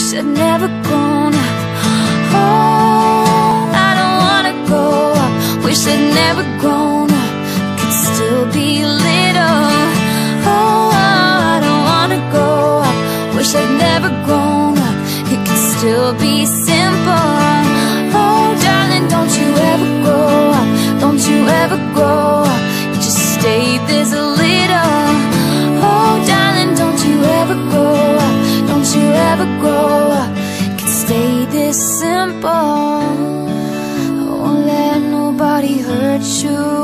Wish I'd never up. Oh, I don't wanna up. Wish I'd never grown up. Could still be little. Oh, I don't wanna up. Wish I'd never grown up. It could still be simple. Oh, darling, don't you ever grow up. Don't you ever grow up. Just stay this stay this simple. Won't let nobody hurt you.